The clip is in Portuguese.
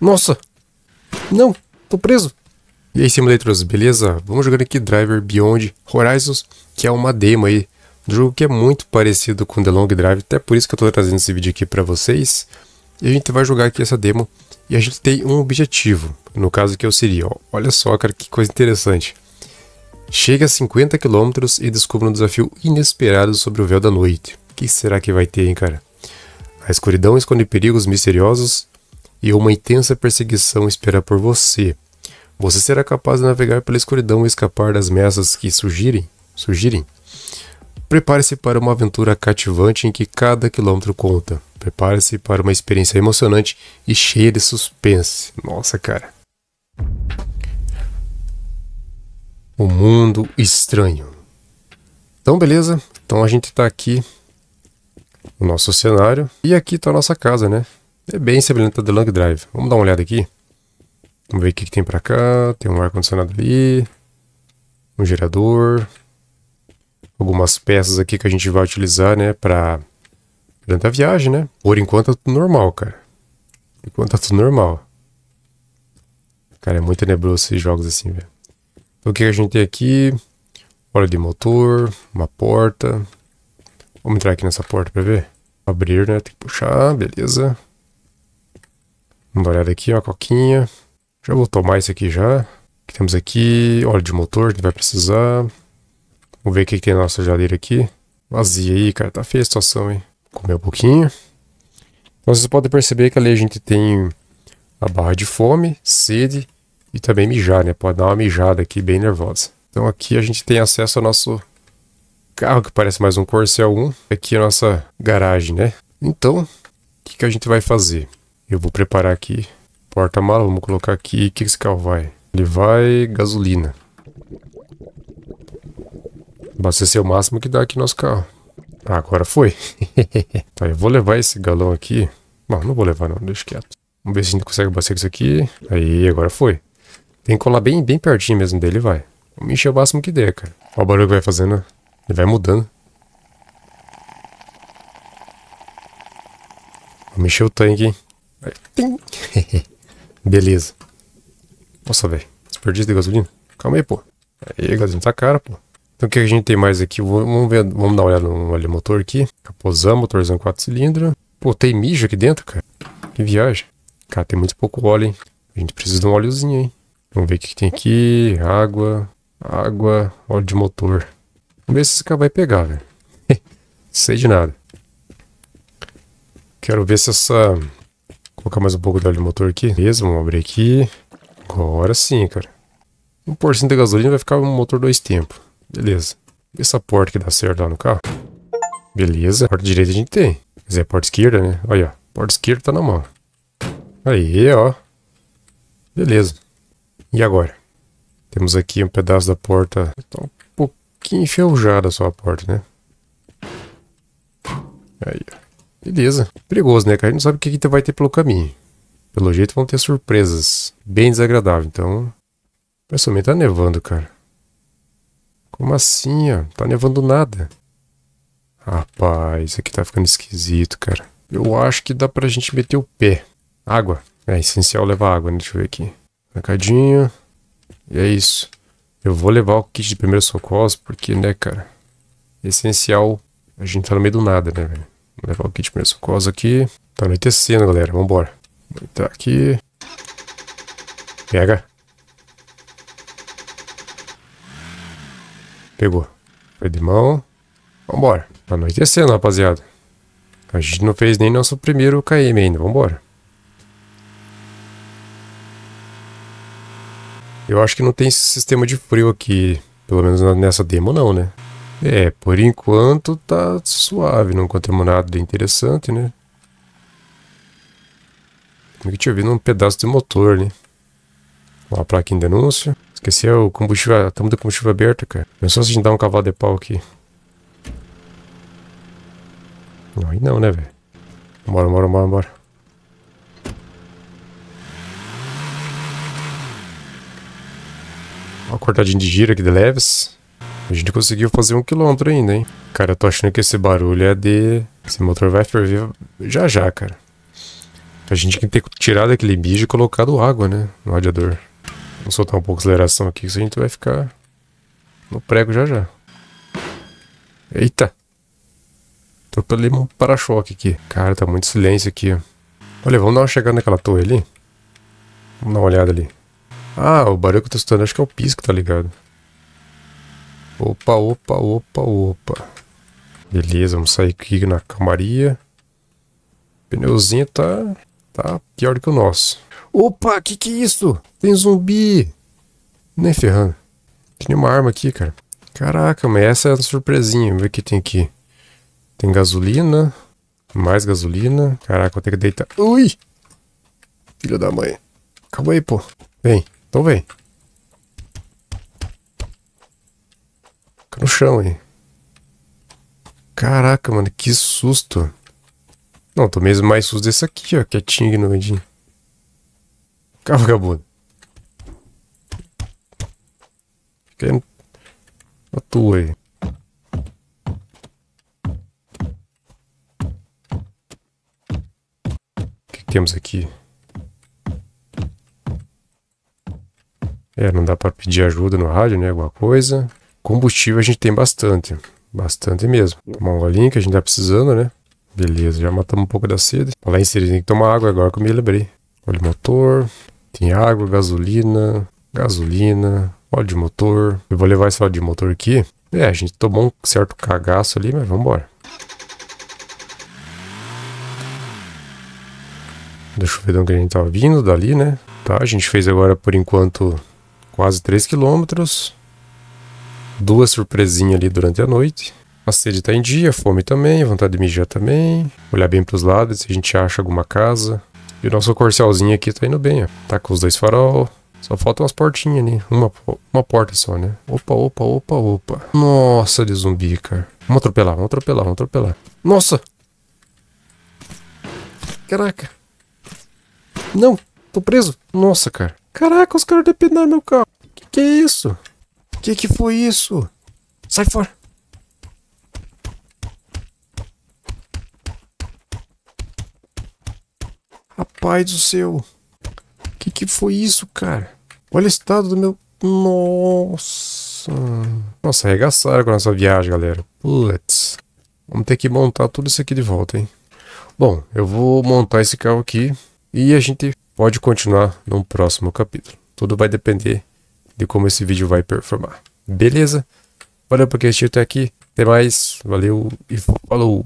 Nossa! Não! Tô preso! E aí, simulators, beleza? Vamos jogar aqui Driver Beyond Horizons, que é uma demo aí. Um jogo que é muito parecido com The Long Drive, até por isso que eu tô trazendo esse vídeo aqui pra vocês. E a gente vai jogar aqui essa demo e a gente tem um objetivo. No caso que eu seria, ó, olha só, cara, que coisa interessante. Chega a 50 km e descubra um desafio inesperado sobre o véu da noite. O que será que vai ter, hein, cara? A escuridão esconde perigos misteriosos e uma intensa perseguição espera por você. Você será capaz de navegar pela escuridão e escapar das ameaças que surgirem? surgirem? Prepare-se para uma aventura cativante em que cada quilômetro conta. Prepare-se para uma experiência emocionante e cheia de suspense. Nossa, cara. O mundo estranho. Então, beleza. Então a gente está aqui no nosso cenário. E aqui está a nossa casa, né? É bem semelhante a The Long Drive. Vamos dar uma olhada aqui. Vamos ver o que, que tem pra cá. Tem um ar-condicionado ali. Um gerador. Algumas peças aqui que a gente vai utilizar, né? Pra... Durante a viagem, né? Por enquanto tá tudo normal, cara. Por enquanto tá tudo normal. Cara, é muito tenebroso esses jogos assim, velho. Então o que a gente tem aqui? Óleo de motor, uma porta. Vamos entrar aqui nessa porta pra ver. Abrir, né? Tem que puxar, beleza. Vamos dar uma olhada aqui, uma coquinha. Já vou tomar isso aqui já. que temos aqui? Óleo de motor, a gente vai precisar. Vamos ver o que, que tem na nossa geladeira aqui. Vazia aí, cara. Tá feia a situação, hein? Comer um pouquinho. Então vocês podem perceber que ali a gente tem a barra de fome, sede e também mijar, né? Pode dar uma mijada aqui bem nervosa. Então aqui a gente tem acesso ao nosso carro que parece mais um Corcel 1. Aqui é a nossa garagem, né? Então, o que, que a gente vai fazer? Eu vou preparar aqui porta-mala, vamos colocar aqui. O que esse carro vai? Ele vai gasolina. Abastecer o máximo que dá aqui nosso carro. Ah, agora foi. tá, eu vou levar esse galão aqui. Não, não vou levar não, deixa quieto. Vamos ver se a gente consegue abastecer isso aqui. Aí, agora foi. Tem que colar bem, bem pertinho mesmo dele, vai. Vamos encher o máximo que der, cara. Olha o barulho que vai fazendo. Ele vai mudando. Vamos encher o tanque, hein? Beleza. Nossa, velho. Desperdício de gasolina. Calma aí, pô. Aí, gasolina tá cara, pô. Então o que a gente tem mais aqui? Vamos ver, vamos dar uma olhada no óleo motor aqui. Capozão, motorzão 4 cilindros. Pô, tem mijo aqui dentro, cara. Que viagem. Cara, tem muito pouco óleo, hein? A gente precisa de um óleozinho, hein? Vamos ver o que, tem aqui. Água, água, óleo de motor. Vamos ver se esse carro vai pegar, velho. Sei de nada. Quero ver se essa... Colocar mais um pouco de óleo de motor aqui. Beleza, vamos abrir aqui. Agora sim, cara. Um porcinho de gasolina vai ficar um motor dois tempos. Beleza. Essa porta que dá certo lá no carro? Beleza. Porta direita a gente tem. Quer dizer, porta esquerda, né? Olha. Porta esquerda tá na mão. Aí, ó. Beleza. E agora? Temos aqui um pedaço da porta. Tá um pouquinho enferrujada só a porta, né? Aí, ó. Beleza. Perigoso, né, cara? A gente não sabe o que, que vai ter pelo caminho. Pelo jeito vão ter surpresas bem desagradáveis. Então, pessoalmente tá nevando, cara. Como assim, ó? Tá nevando nada. Rapaz, isso aqui tá ficando esquisito, cara. Eu acho que dá pra gente meter o pé. Água. É essencial levar água, né? Deixa eu ver aqui. Mercadinho. E é isso. Eu vou levar o kit de primeiro socorro, porque, né, cara? Essencial. A gente tá no meio do nada, né, velho? Vou levar o kit de primeiro socorro aqui. Tá anoitecendo, galera. Vambora. Vou entrar aqui. Pega. Pegou. Foi de mão. Vambora. Tá anoitecendo, rapaziada. A gente não fez nem nosso primeiro KM ainda. Vambora. Eu acho que não tem sistema de frio aqui. Pelo menos nessa demo não, né? É, por enquanto tá suave. Não encontramos nada de interessante, né? Como que tinha vindo um pedaço de motor, né? Uma placa em denúncia. Esqueci o combustível. Estamos de combustível aberto, cara. Pensou se a gente dar um cavalo de pau aqui. Não, aí não, né, velho? Bora, bora, bora, bora. Uma cortadinha de giro aqui de leves. A gente conseguiu fazer um quilômetro ainda, hein? Cara, eu tô achando que esse barulho é de... Esse motor vai ferver já já, cara. A gente tem que ter tirado aquele bicho e colocado água, né? No radiador. Vamos soltar um pouco a aceleração aqui, senão a gente vai ficar no prego já já. Eita! Atropelei um para-choque aqui. Cara, tá muito silêncio aqui, ó. Olha, vamos dar uma chegada naquela torre ali. Vamos dar uma olhada ali. Ah, o barulho que eu tô escutando acho que é o pisco, tá ligado? Opa, opa, opa, opa. Beleza, vamos sair aqui na camaria. O pneuzinho tá, tá pior que o nosso. Opa, que que é isso? Tem zumbi. Nem ferrando. Tem uma arma aqui, cara. Caraca, mas essa é a surpresinha. Vamos ver o que tem aqui. Tem gasolina. Mais gasolina. Caraca, vou ter que deitar. Ui! Filho da mãe. Calma aí, pô. Vem. Então vem. No chão aí. Caraca, mano, que susto. Não, tô mesmo mais susto desse aqui, ó. Quietinho medinho. Calma, vagabundo. Fica aí na tua aí. Que temos aqui? É, não dá para pedir ajuda no rádio, né? Alguma coisa. Combustível a gente tem bastante. Bastante mesmo. Tomar um golinho que a gente tá precisando, né? Beleza, já matamos um pouco da sede. Lá em cima tem que tomar água agora que eu me lembrei. Óleo motor. Tem água, gasolina. Gasolina. Óleo de motor. Eu vou levar esse óleo de motor aqui. É, a gente tomou um certo cagaço ali, mas vamos embora. Ver de onde a gente tava vindo, dali, né? Tá, a gente fez agora por enquanto quase 3 quilômetros. Duas surpresinhas ali durante a noite. A sede tá em dia, fome também, vontade de mijar também. Olhar bem pros lados se a gente acha alguma casa. E o nosso corcelzinho aqui tá indo bem, ó. Tá com os dois farol. Só faltam umas portinhas ali. Uma, uma porta só, né? Opa, opa, opa, opa. Nossa, de zumbi, cara. Vamos atropelar, vamos atropelar, vamos atropelar. Nossa! Caraca. Não, tô preso. Nossa, cara. Caraca, os caras depenaram meu carro. Que que é isso? Que que foi isso? Sai fora. Rapaz do céu. Que que foi isso, cara? Olha o estado do meu... Nossa. Nossa, arregaçaram com a nossa viagem, galera. Putz. Vamos ter que montar tudo isso aqui de volta, hein? Bom, eu vou montar esse carro aqui e a gente pode continuar num próximo capítulo. Tudo vai depender de como esse vídeo vai performar. Beleza? Valeu por assistir até aqui. Até mais. Valeu e falou!